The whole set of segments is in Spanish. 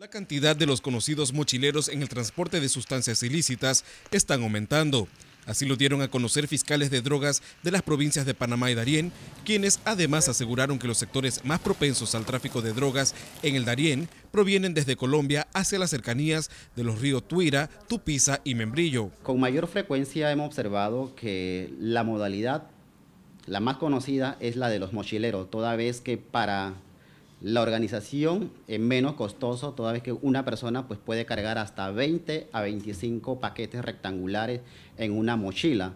La cantidad de los conocidos mochileros en el transporte de sustancias ilícitas están aumentando. Así lo dieron a conocer fiscales de drogas de las provincias de Panamá y Darién, quienes además aseguraron que los sectores más propensos al tráfico de drogas en el Darién provienen desde Colombia hacia las cercanías de los ríos Tuira, Tupiza y Membrillo. Con mayor frecuencia hemos observado que la modalidad, la más conocida, es la de los mochileros, toda vez que para la organización es menos costoso, toda vez que una persona pues, puede cargar hasta 20 a 25 paquetes rectangulares en una mochila.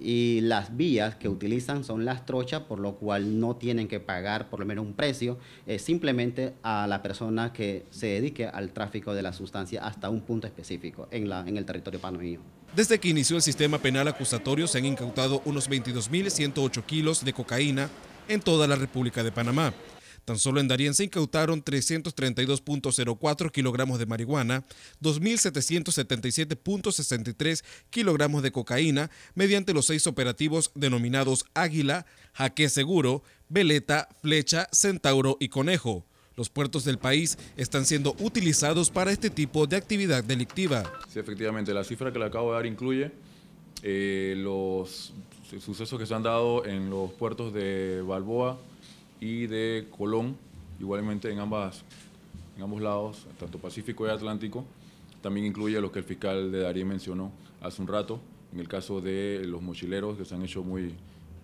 Y las vías que utilizan son las trochas, por lo cual no tienen que pagar por lo menos un precio, simplemente a la persona que se dedique al tráfico de la sustancia hasta un punto específico en, la, en el territorio panameño. Desde que inició el sistema penal acusatorio se han incautado unos 22.108 kilos de cocaína en toda la República de Panamá. Tan solo en Darien se incautaron 332.04 kilogramos de marihuana, 2.777.63 kilogramos de cocaína mediante los seis operativos denominados Águila, Jaque Seguro, Veleta, Flecha, Centauro y Conejo. Los puertos del país están siendo utilizados para este tipo de actividad delictiva. Sí, efectivamente, la cifra que le acabo de dar incluye eh, los sucesos que se han dado en los puertos de Balboa, y de Colón, igualmente en, ambas, en ambos lados, tanto Pacífico y Atlántico. También incluye lo que el fiscal de Darío mencionó hace un rato, en el caso de los mochileros, que se han hecho muy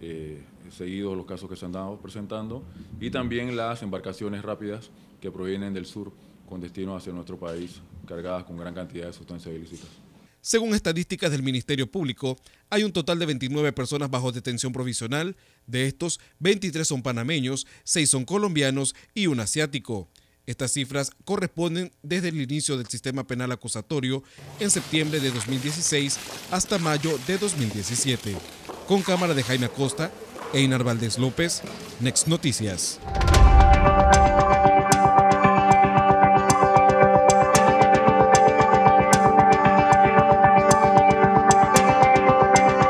eh, seguidos los casos que se han dado presentando, y también las embarcaciones rápidas que provienen del sur con destino hacia nuestro país, cargadas con gran cantidad de sustancias ilícitas. Según estadísticas del Ministerio Público, hay un total de 29 personas bajo detención provisional. De estos, 23 son panameños, 6 son colombianos y un asiático. Estas cifras corresponden desde el inicio del sistema penal acusatorio en septiembre de 2016 hasta mayo de 2017. Con cámara de Jaime Acosta, Einar Valdés López, Next Noticias.